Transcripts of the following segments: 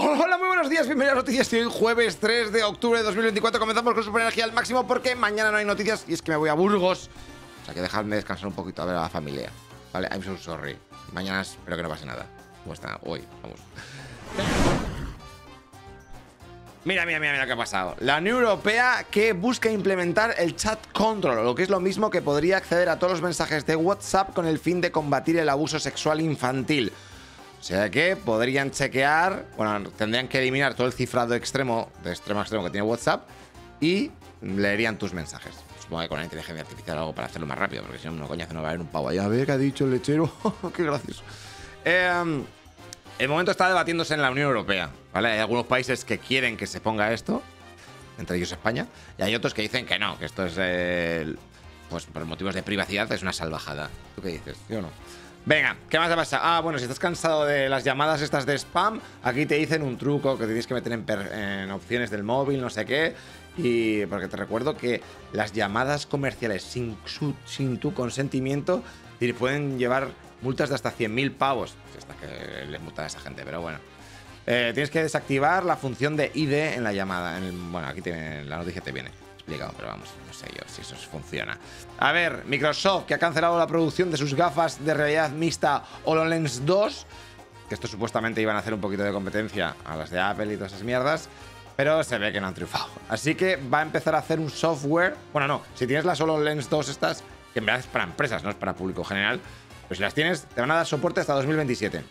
Hola, muy buenos días, bienvenidos a Noticias. Hoy jueves 3 de octubre de 2024 comenzamos con Super Energía al máximo porque mañana no hay noticias y es que me voy a Burgos. O sea que dejadme descansar un poquito a ver a la familia. Vale, I'm so sorry. Mañana espero que no pase nada. ¿Cómo está? Hoy, vamos. Mira, mira, mira, mira qué ha pasado. La Unión Europea que busca implementar el chat control, lo que es lo mismo que podría acceder a todos los mensajes de WhatsApp con el fin de combatir el abuso sexual infantil. O sea que podrían chequear, bueno, tendrían que eliminar todo el cifrado extremo, de extremo a extremo que tiene WhatsApp y leerían tus mensajes. Supongo que con la inteligencia artificial algo para hacerlo más rápido, porque si no, no coñazo, no va a haber un pavo ahí. A ver qué ha dicho el lechero. qué gracioso. Eh, el momento está debatiéndose en la Unión Europea, ¿vale? Hay algunos países que quieren que se ponga esto, entre ellos España, y hay otros que dicen que no, que esto es, pues por motivos de privacidad, es una salvajada. ¿Tú qué dices? ¿Sí o no? Venga, ¿qué más te pasa? Ah, bueno, si estás cansado de las llamadas estas de spam, aquí te dicen un truco que tienes que meter en, opciones del móvil, no sé qué. Y porque te recuerdo que las llamadas comerciales sin, sin tu consentimiento pueden llevar multas de hasta 100.000 pavos. Hasta que les multa a esa gente, pero bueno. Eh, tienes que desactivar la función de ID en la llamada. Bueno, aquí la noticia te viene pero vamos, no sé yo si eso funciona. A ver, Microsoft que ha cancelado la producción de sus gafas de realidad mixta HoloLens 2, que esto supuestamente iban a hacer un poquito de competencia a las de Apple y todas esas mierdas, pero se ve que no han triunfado. Así que va a empezar a hacer un software, bueno, no, si tienes las HoloLens 2 estas, que en verdad es para empresas, no es para público general, pues si las tienes, te van a dar soporte hasta 2027.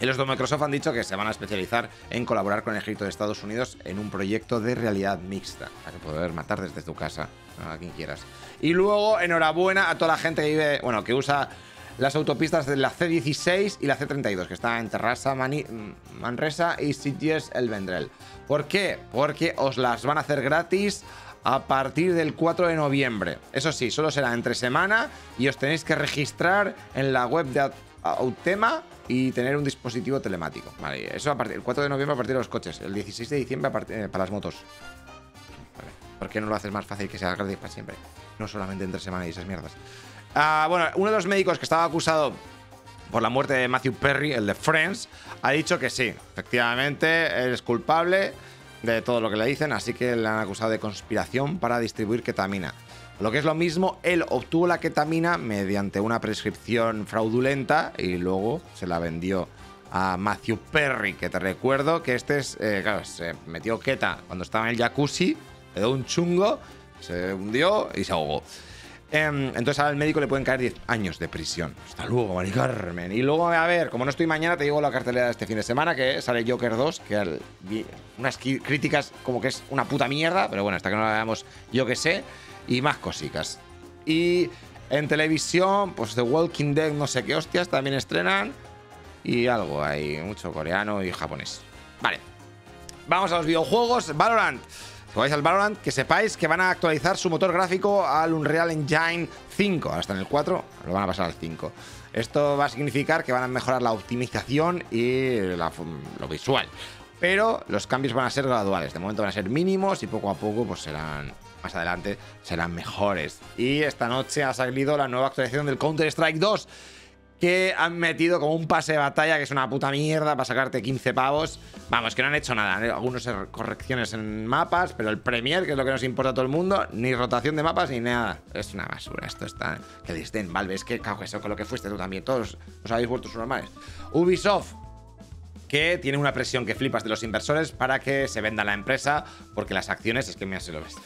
Los de Microsoft han dicho que se van a especializar en colaborar con el ejército de Estados Unidos en un proyecto de realidad mixta, para poder matar desde tu casa a quien quieras. Y luego, enhorabuena a toda la gente que vive, bueno, que usa las autopistas de la C16 y la C32, que está en Terrassa, Manresa y Sitges El Vendrell. ¿Por qué? Porque os las van a hacer gratis a partir del 4 de noviembre. Eso sí, solo será entre semana y os tenéis que registrar en la web de Autema y tener un dispositivo telemático. Vale, eso a partir el 4 de noviembre a partir de los coches, el 16 de diciembre eh, para las motos. Vale. ¿Por qué no lo haces más fácil que sea gratis para siempre? No solamente entre semana y esas mierdas. Ah, bueno, uno de los médicos que estaba acusado por la muerte de Matthew Perry, el de Friends, ha dicho que sí, efectivamente es culpable de todo lo que le dicen, así que le han acusado de conspiración para distribuir ketamina. Lo que es lo mismo, él obtuvo la ketamina mediante una prescripción fraudulenta y luego se la vendió a Matthew Perry, que te recuerdo que este es, eh, claro, se metió keta cuando estaba en el jacuzzi, le dio un chungo, se hundió y se ahogó. Em, entonces al médico le pueden caer 10 años de prisión. Hasta luego, Mari Carmen. Y luego, a ver, como no estoy mañana, te digo la cartelera de este fin de semana, que sale Joker 2, que unas críticas como que es una puta mierda, pero bueno, hasta que no la veamos, yo que sé y más cositas. Y en televisión, pues The Walking Dead, no sé qué hostias, también estrenan. Y algo hay, mucho coreano y japonés. Vale. Vamos a los videojuegos. Valorant. Al Valorant, que sepáis que van a actualizar su motor gráfico al Unreal Engine 5. Hasta en el 4 lo van a pasar al 5. Esto va a significar que van a mejorar la optimización y lo visual. Pero los cambios van a ser graduales. De momento van a ser mínimos y poco a poco pues serán más adelante serán mejores. Y esta noche ha salido la nueva actualización del Counter-Strike 2 que han metido como un pase de batalla que es una puta mierda para sacarte 15 pavos. Vamos, que no han hecho nada. Algunas correcciones en mapas, pero el Premier, que es lo que nos importa a todo el mundo, ni rotación de mapas ni nada. Es una basura. Esto está. Que disden, Valve. Es que, cago, eso con lo que fuiste tú también. Todos os habéis vuelto normales. Ubisoft que tiene una presión que flipas de los inversores para que se venda la empresa, porque las acciones, es que mira si lo ves.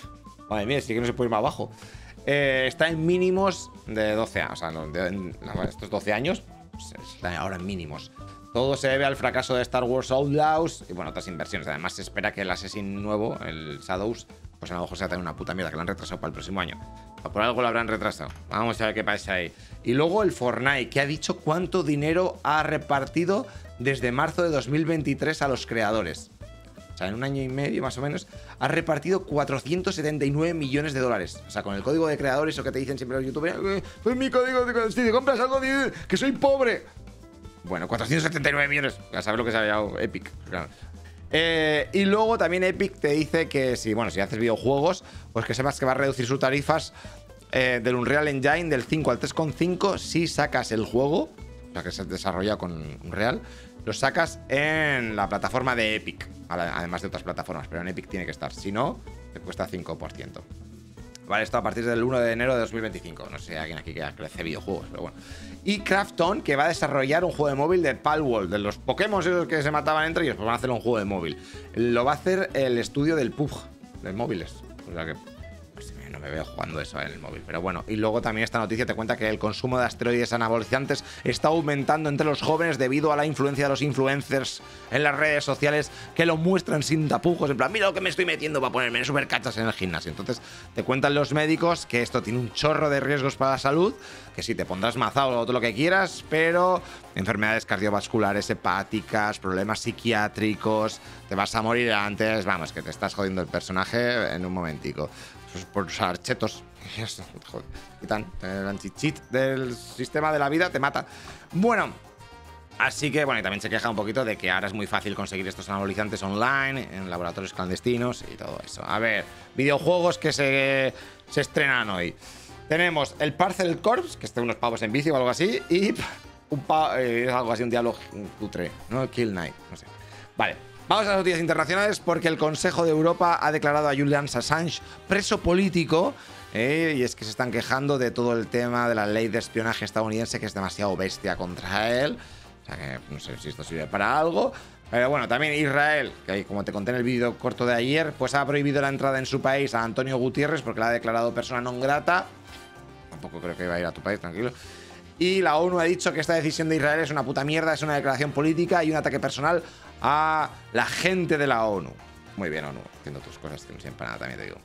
Madre mía, sí que no se puede ir más abajo. Eh, está en mínimos de 12 años. O sea, estos 12 años pues, está ahora en mínimos. Todo se debe al fracaso de Star Wars Outlaws y bueno, otras inversiones. Además, se espera que el Assassin nuevo, el Shadows, pues a lo mejor sea también una puta mierda, que lo han retrasado para el próximo año. Por algo lo habrán retrasado. Vamos a ver qué pasa ahí. Y luego el Fortnite, que ha dicho cuánto dinero ha repartido desde marzo de 2023 a los creadores o sea, en un año y medio más o menos, ha repartido 479 millones de dólares. O sea, con el código de creadores, o que te dicen siempre los youtubers, eh, es mi código de si compras algo, que soy pobre. Bueno, 479 millones. Ya sabes lo que se ha llamado Epic. Eh, y luego también Epic te dice que si, bueno, si haces videojuegos, pues que sepas que va a reducir sus tarifas eh, del Unreal Engine del 5 al 3,5 si sacas el juego, o sea, que se desarrolla con Unreal, los sacas en la plataforma de Epic, además de otras plataformas, pero en Epic tiene que estar. Si no, te cuesta 5%. Vale, esto a partir del 1 de enero de 2025. No sé a quién aquí que hace videojuegos, pero bueno. Y Crafton, que va a desarrollar un juego de móvil de Palworld, de los Pokémon esos que se mataban entre ellos, pues van a hacer un juego de móvil. Lo va a hacer el estudio del PUBG, de móviles. O sea que me veo jugando eso en el móvil. Pero bueno, y luego también esta noticia te cuenta que el consumo de asteroides anabolizantes está aumentando entre los jóvenes debido a la influencia de los influencers en las redes sociales que lo muestran sin tapujos. En plan, mira lo que me estoy metiendo para ponerme super cachas en el gimnasio. Entonces te cuentan los médicos que esto tiene un chorro de riesgos para la salud, que sí, te pondrás mazado o todo lo que quieras, pero enfermedades cardiovasculares, hepáticas, problemas psiquiátricos, te vas a morir antes, vamos, que te estás jodiendo el personaje en un momentico pues por usar chetos. Quitan el anti-cheat del sistema de la vida, te mata. Bueno, Así que, bueno, y también se queja un poquito de que ahora es muy fácil conseguir estos anabolizantes online, en laboratorios clandestinos y todo eso. A ver, videojuegos que se, se estrenan hoy. Tenemos el Parcel Corps, que está unos pavos en bici o algo así, y un eh, algo así, un diálogo cutre, ¿no? Kill Knight, no sé. Vale, Vamos a las noticias internacionales porque el Consejo de Europa ha declarado a Julian Assange preso político eh, y es que se están quejando de todo el tema de la ley de espionaje estadounidense que es demasiado bestia contra él. O sea que no sé si esto sirve para algo. Pero bueno, también Israel, que como te conté en el vídeo corto de ayer, pues ha prohibido la entrada en su país a Antonio Gutiérrez porque la ha declarado persona non grata. Tampoco creo que iba a ir a tu país, tranquilo. Y la ONU ha dicho que esta decisión de Israel es una puta mierda, es una declaración política y un ataque personal a la gente de la ONU. Muy bien, ONU, haciendo tus cosas que no sirven para nada, también te digo.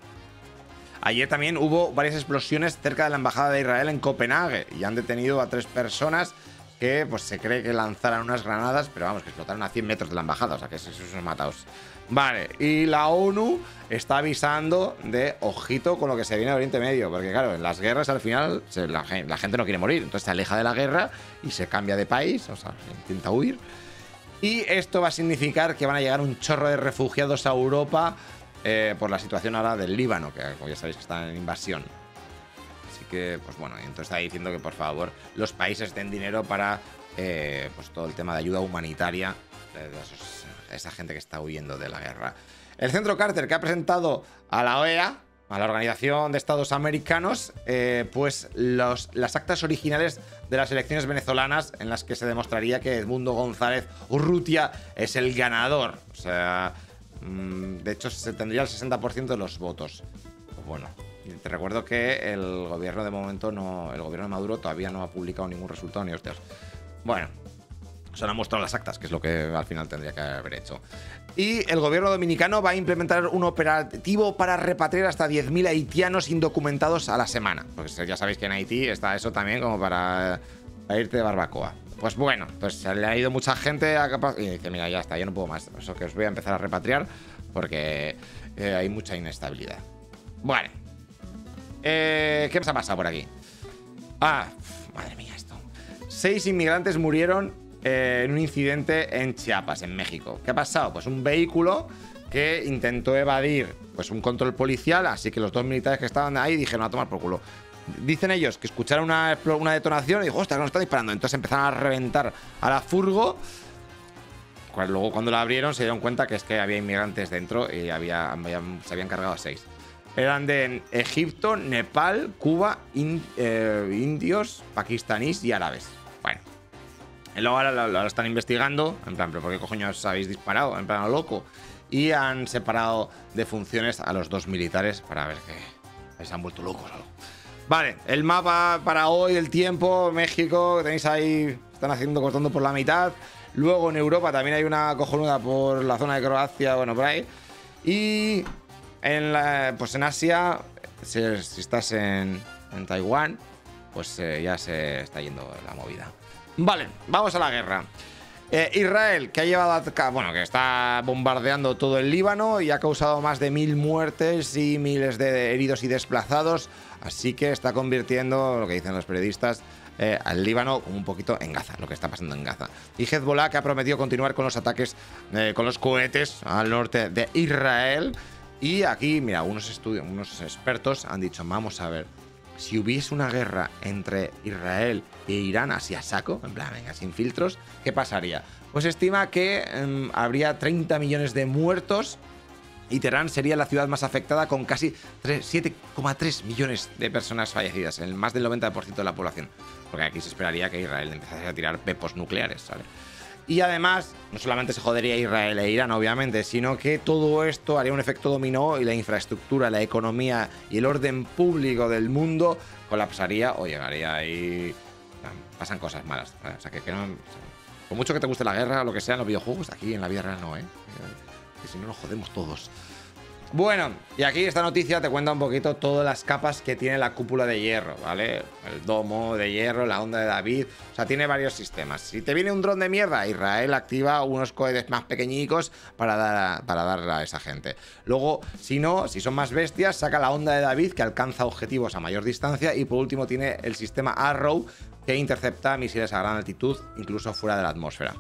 Ayer también hubo varias explosiones cerca de la embajada de Israel en Copenhague y han detenido a tres personas que pues se cree que lanzaron unas granadas, pero vamos, que explotaron a 100 metros de la embajada, o sea que esos son matados. Vale, y la ONU está avisando de ojito con lo que se viene a Oriente Medio, porque claro, en las guerras al final la, la, gente no quiere morir, entonces se aleja de la guerra y se cambia de país, o sea, intenta huir. Y esto va a significar que van a llegar un chorro de refugiados a Europa eh, por la situación ahora del Líbano, que como ya sabéis que está en invasión. Así que, pues bueno, entonces está diciendo que por favor los países den dinero para eh, pues todo el tema de ayuda humanitaria de esa gente que está huyendo de la guerra. El Centro Carter, que ha presentado a la OEA, a la Organización de Estados Americanos, eh, pues los, las actas originales de las elecciones venezolanas en las que se demostraría que Edmundo González Urrutia es el ganador. O sea, mm, de hecho se tendría el 60% de los votos. Bueno, te recuerdo que el gobierno de momento no, el gobierno de Maduro todavía no ha publicado ningún resultado ni hostias. Bueno, se han mostrado las actas, que es lo que al final tendría que haber hecho. Y el gobierno dominicano va a implementar un operativo para repatriar hasta 10.000 haitianos indocumentados a la semana. Porque ya sabéis que en Haití está eso también como para, irte de barbacoa. Pues bueno, pues se le ha ido mucha gente a y dice, mira, ya está, yo no puedo más. Eso que os voy a empezar a repatriar porque eh, hay mucha inestabilidad. Bueno. Eh, ¿Qué más ha pasado por aquí? Ah, madre mía esto. Seis inmigrantes murieron eh, en un incidente en Chiapas, en México. ¿Qué ha pasado? Pues un vehículo que intentó evadir pues un control policial, así que los dos militares que estaban ahí dijeron a tomar por culo. Dicen ellos que escucharon una, una detonación y dijo, ostras, que nos están disparando. Entonces empezaron a reventar a la furgo. Luego cuando la abrieron se dieron cuenta que es que había inmigrantes dentro y había, se habían cargado a seis. Eran de Egipto, Nepal, Cuba, eh, indios, pakistaníes y árabes. Luego ahora lo, están investigando, en plan, ¿pero por qué coño os habéis disparado? En plan, loco. Y han separado de funciones a los dos militares para ver que se han vuelto locos. Vale, el mapa para hoy, el tiempo, México, tenéis ahí, están haciendo cortando por la mitad. Luego en Europa también hay una cojonuda por la zona de Croacia, bueno, por ahí. Y en la, pues en Asia, si, estás en, Taiwán, pues eh, ya se está yendo la movida. Vale, vamos a la guerra. Eh, Israel, que ha llevado a, bueno, que está bombardeando todo el Líbano y ha causado más de mil muertes y miles de heridos y desplazados, así que está convirtiendo, lo que dicen los periodistas, eh, al Líbano un poquito en Gaza, lo que está pasando en Gaza. Y Hezbollah, que ha prometido continuar con los ataques eh, con los cohetes al norte de Israel. Y aquí, mira, unos estudios, unos expertos han dicho, vamos a ver, si hubiese una guerra entre Israel e Irán, así a saco, en plan, venga, sin filtros, ¿qué pasaría? Pues estima que em, habría 30 millones de muertos y Teherán sería la ciudad más afectada con casi 7,3 millones de personas fallecidas, el más del 90% de la población. Porque aquí se esperaría que Israel empezase a tirar pepos nucleares, ¿vale? Y además, no solamente se jodería Israel e Irán, obviamente, sino que todo esto haría un efecto dominó y la infraestructura, la economía y el orden público del mundo colapsaría o llegaría ahí. Pasan cosas malas. O sea, que, que no. Por mucho que te guste la guerra lo que sea en los videojuegos, aquí en la vida real no, ¿eh? Que si no nos jodemos todos. Bueno, y aquí esta noticia te cuenta un poquito todas las capas que tiene la cúpula de hierro, ¿vale? El domo de hierro, la onda de David, o sea, tiene varios sistemas. Si te viene un dron de mierda, Israel activa unos cohetes más pequeñicos para dar, para dar a esa gente. Luego, si no, si son más bestias, saca la onda de David que alcanza objetivos a mayor distancia y por último tiene el sistema Arrow que intercepta misiles a gran altitud, incluso fuera de la atmósfera.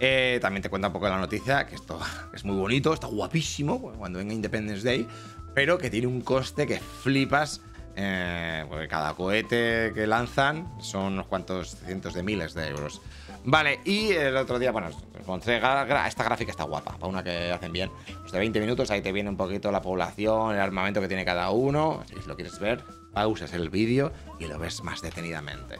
Eh, también te cuenta un poco la noticia, que esto es muy bonito, está guapísimo cuando venga Independence Day, pero que tiene un coste que flipas. Eh, porque cada cohete que lanzan son unos cuantos cientos de miles de euros. Vale, y el otro día, bueno, encontré esta gráfica está guapa, para una que hacen bien. Pues de 20 minutos ahí te viene un poquito la población, el armamento que tiene cada uno. Si lo quieres ver, pausas el vídeo y lo ves más detenidamente.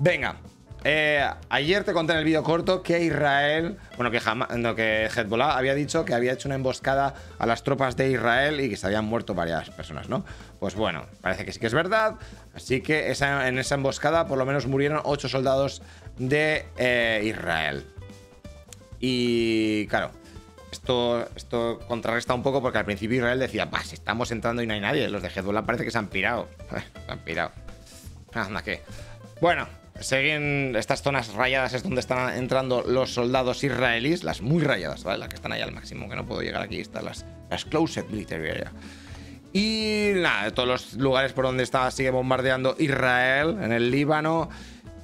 Venga, eh, ayer te conté en el vídeo corto que Israel, bueno, que, jamás, no, que Hezbollah había dicho que había hecho una emboscada a las tropas de Israel y que se habían muerto varias personas, ¿no? Pues bueno, parece que sí que es verdad. Así que en esa emboscada por lo menos murieron 8 soldados de eh, Israel. Y claro, esto, esto contrarresta un poco porque al principio Israel decía, bah, si estamos entrando y no hay nadie, los de Hezbollah parece que se han pirado. se han pirado. Anda que. Bueno, Seguen estas zonas rayadas es donde están entrando los soldados israelíes, las muy rayadas, ¿vale? Las que están ahí al máximo, que no puedo llegar aquí, están las, las closed military. Y nada, todos los lugares por donde está sigue bombardeando Israel, en el Líbano.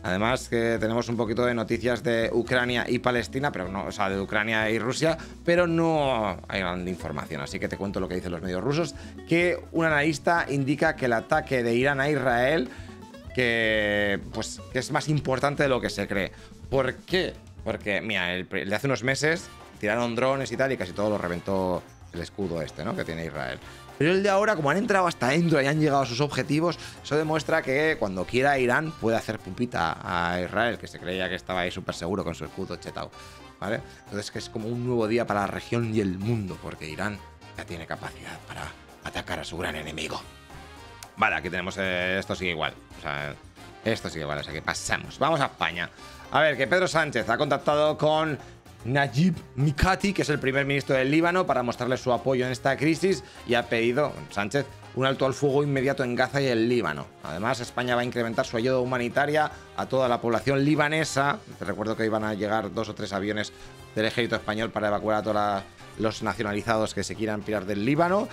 Además que tenemos un poquito de noticias de Ucrania y Palestina, pero no, o sea, de Ucrania y Rusia, pero no hay gran información. Así que te cuento lo que dicen los medios rusos, que un analista indica que el ataque de Irán a Israel que, pues, que es más importante de lo que se cree. ¿Por qué? Porque, mira, el, de hace unos meses tiraron drones y tal y casi todo lo reventó el escudo este, ¿no? Que tiene Israel. Pero el de ahora, como han entrado hasta dentro y han llegado a sus objetivos, eso demuestra que cuando quiera Irán puede hacer pupita a Israel, que se creía que estaba ahí súper seguro con su escudo chetao. ¿Vale? Entonces que es como un nuevo día para la región y el mundo, porque Irán ya tiene capacidad para atacar a su gran enemigo. Vale, aquí tenemos. Eh, esto sigue igual. O sea, esto sigue igual. O sea que pasamos. Vamos a España. A ver, que Pedro Sánchez ha contactado con Najib Mikati, que es el primer ministro del Líbano, para mostrarle su apoyo en esta crisis y ha pedido, Sánchez, un alto al fuego inmediato en Gaza y el Líbano. Además, España va a incrementar su ayuda humanitaria a toda la población libanesa. Te recuerdo que iban a llegar dos o tres aviones del ejército español para evacuar a todos los nacionalizados que se quieran pirar del Líbano.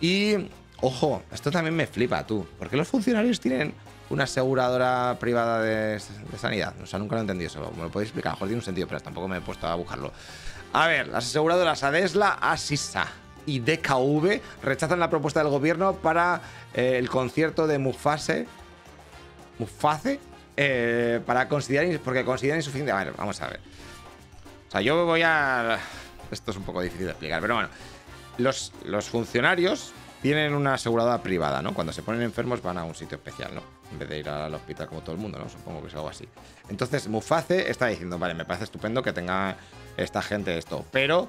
Y Ojo, esto también me flipa, tú. ¿Por qué los funcionarios tienen una aseguradora privada de, sanidad? O sea, nunca lo he entendido eso. ¿Me lo podéis explicar? A lo mejor tiene un sentido, pero tampoco me he puesto a buscarlo. A ver, las aseguradoras Adesla, Asisa y DKV rechazan la propuesta del gobierno para eh, el concierto de Mufase. Mufase. Eh, para considerar. Porque consideran insuficiente. A ver, vamos a ver. O sea, yo voy a. Esto es un poco difícil de explicar, pero bueno. Los, los funcionarios tienen una aseguradora privada, ¿no? Cuando se ponen enfermos van a un sitio especial, ¿no? En vez de ir al hospital como todo el mundo, ¿no? Supongo que es algo así. Entonces, Muface está diciendo, vale, me parece estupendo que tenga esta gente esto, pero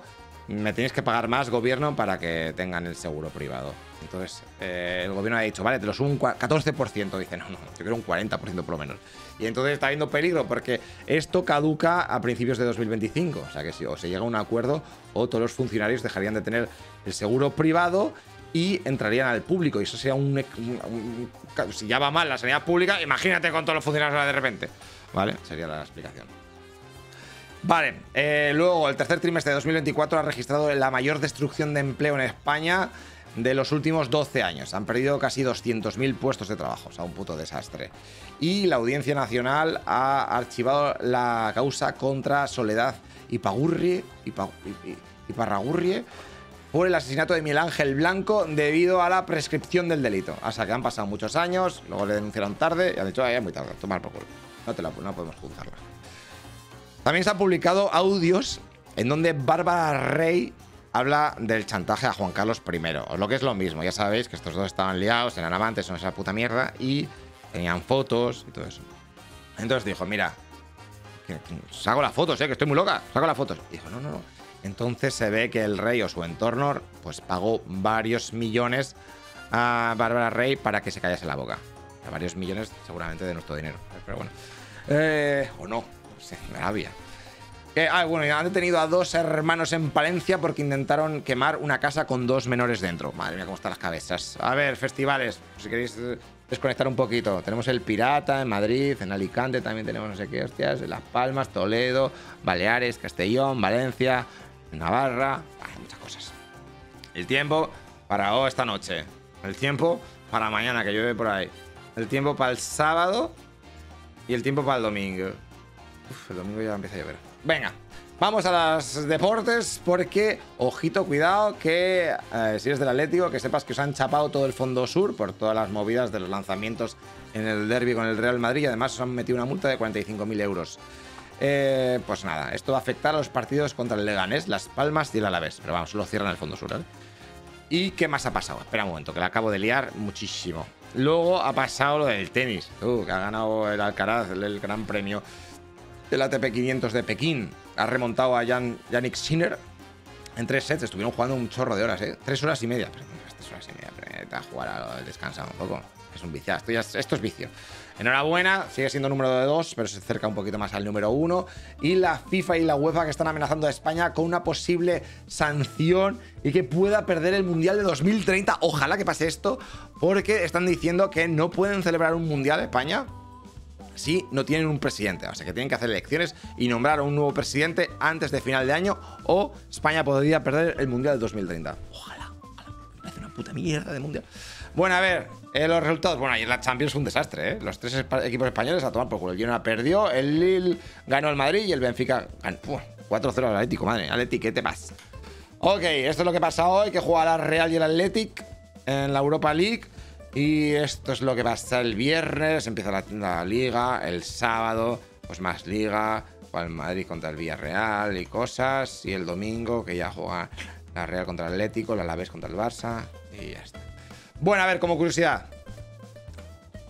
me tienes que pagar más gobierno para que tengan el seguro privado. Entonces, eh, el gobierno ha dicho, vale, te lo subo un 14%. Dice, no, no, yo quiero un 40% por lo menos. Y entonces está habiendo peligro porque esto caduca a principios de 2025. O sea que si o se llega a un acuerdo o todos los funcionarios dejarían de tener el seguro privado y entrarían al público. Y eso sería un, Si ya va mal la sanidad pública, imagínate con todos los funcionarios de repente. ¿Vale? Sería la explicación. Vale, eh, luego el tercer trimestre de 2024 ha registrado la mayor destrucción de empleo en España de los últimos 12 años. Han perdido casi 200.000 puestos de trabajo, o sea, un puto desastre. Y la Audiencia Nacional ha archivado la causa contra Soledad y, y, y, por el asesinato de Miguel Ángel Blanco debido a la prescripción del delito. Sea que han pasado muchos años, luego le denunciaron tarde y han dicho, ya muy tarde, tomar por culo. No, te la, no podemos juzgarla. También se han publicado audios en donde Bárbara Rey habla del chantaje a Juan Carlos I, o lo que es lo mismo. Ya sabéis que estos dos estaban liados, eran amantes, son esa puta mierda, y tenían fotos y todo eso. Entonces dijo, mira, saco las fotos, eh, que estoy muy loca, saco las fotos. Y dijo, no, no, no. Entonces se ve que el rey o su entorno pues pagó varios millones a Bárbara Rey para que se callase la boca. varios millones seguramente de nuestro dinero. Pero bueno. Eh, o no, sé, me rabia. ah, bueno, han detenido a dos hermanos en Palencia porque intentaron quemar una casa con dos menores dentro. Madre mía, cómo están las cabezas. A ver, festivales, si queréis eh, desconectar un poquito. Tenemos el Pirata en Madrid, en Alicante también tenemos no sé qué hostias, en Las Palmas, Toledo, Baleares, Castellón, Valencia, Navarra, hay muchas cosas. El tiempo para oh, esta noche. El tiempo para mañana, que llueve por ahí. El tiempo para el sábado y el tiempo para el domingo. Uf, el domingo ya empieza a llover. Venga, vamos a los deportes porque, ojito, cuidado, que eh, si eres del Atlético, que sepas que os han chapado todo el fondo sur por todas las movidas de los lanzamientos en el derby con el Real Madrid y además os han metido una multa de 45.000 euros. Eh, pues nada, esto va a afectar a los partidos contra el Leganés, Las Palmas y el Alavés. Pero vamos, lo cierran el fondo sur, ¿vale? ¿Y qué más ha pasado? Espera un momento, que la acabo de liar muchísimo. Luego ha pasado lo del tenis, uh, que ha ganado el Alcaraz, el, gran premio del ATP 500 de Pekín. Ha remontado a Jan, Yannick Sinner en tres sets. Estuvieron jugando un chorro de horas, ¿eh? Tres horas y media. tres horas y media, pero a jugar a descansar un poco. Es un viciado. Esto es vicio. Enhorabuena, sigue siendo número de dos, pero se acerca un poquito más al número uno. Y la FIFA y la UEFA que están amenazando a España con una posible sanción y que pueda perder el Mundial de 2030. Ojalá que pase esto, porque están diciendo que no pueden celebrar un Mundial España si no tienen un presidente. O sea que tienen que hacer elecciones y nombrar a un nuevo presidente antes de final de año o España podría perder el Mundial de 2030. Ojalá, ojalá. Parece una puta mierda de Mundial. Bueno, a ver, eh, los resultados. Bueno, ayer la Champions fue un desastre, ¿eh? Los tres equipos españoles a tomar por culo. El Girona perdió, el Lille ganó el Madrid y el Benfica ganó. 4-0 al Atlético, madre. Atlético, ¿qué te pasa? Ok, esto es lo que pasa hoy, que juega la Real y el Athletic en la Europa League. Y esto es lo que pasa el viernes, empieza la, liga, el sábado, pues más liga, el Madrid contra el Villarreal y cosas. Y el domingo, que ya juega la Real contra el Atlético, la Alavés contra el Barça y ya está. Bueno, a ver, como curiosidad.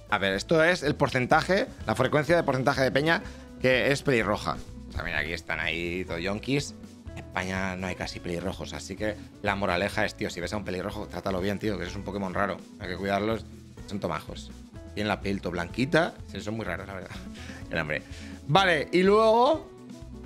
A ver, esto es el porcentaje, la frecuencia de porcentaje de peña que es pelirroja. O sea, mira, aquí están ahí todos yonkis. En España no hay casi pelirrojos, así que la moraleja es, tío, si ves a un pelirrojo, trátalo bien, tío, que es un Pokémon raro. Hay que cuidarlos, son tomajos. Tienen la piel to blanquita, son muy raros, la verdad. El hombre. Vale, y luego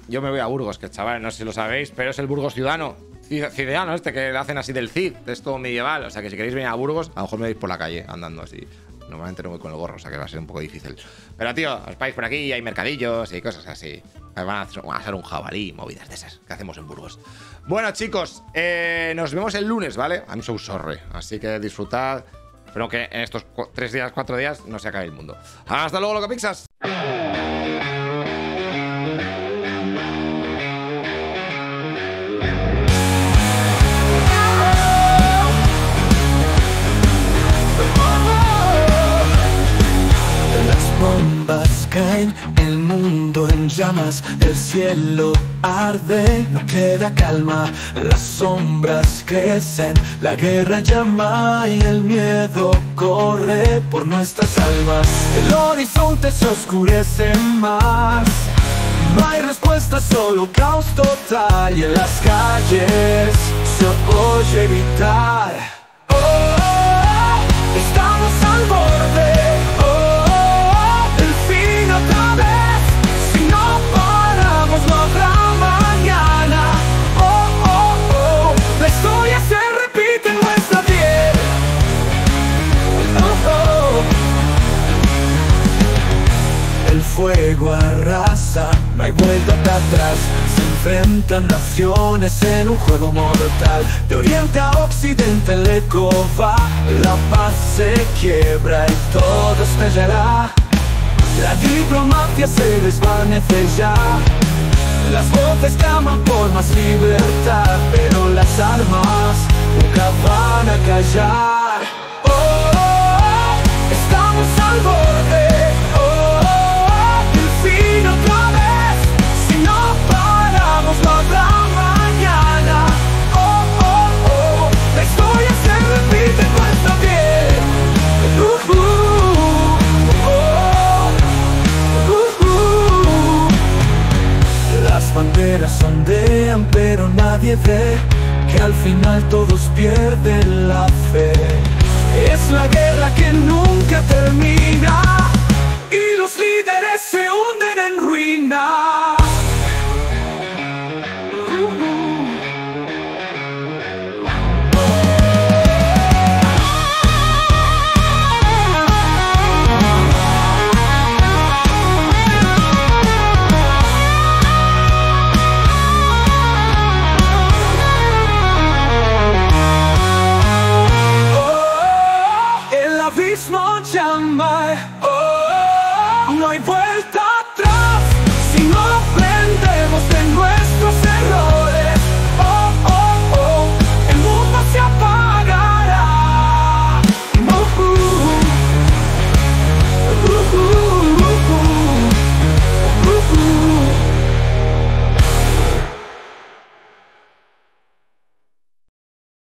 yo me voy a Burgos, que chaval, no sé si lo sabéis, pero es el Burgos Ciudadano ciudadano este que hacen así del Cid, de esto medieval. O sea que si queréis venir a Burgos, a lo mejor me veis por la calle andando así. Normalmente no voy con el gorro, o sea que va a ser un poco difícil. Pero tío, os vais por aquí, hay mercadillos y cosas así. Van a, hacer, un jabalí, movidas de esas que hacemos en Burgos. Bueno, chicos, eh, nos vemos el lunes, ¿vale? I'm so sorry. Así que disfrutad. Espero que en estos tres días, cuatro días no se acabe el mundo. Hasta luego, loco pixas. El mundo en llamas, el cielo arde, no queda calma, las sombras crecen, la guerra llama y el miedo corre por nuestras almas. El horizonte se oscurece más, no hay respuesta, solo caos total y en las calles se oye gritar. Oh, oh, oh hay vuelta atrás Se enfrentan naciones en un juego mortal De oriente a occidente el eco La paz se quiebra y todo estallará La diplomacia se desvanece ya Las voces claman por más libertad Pero las armas luchar. Oh, oh, oh, estamos al. Final todos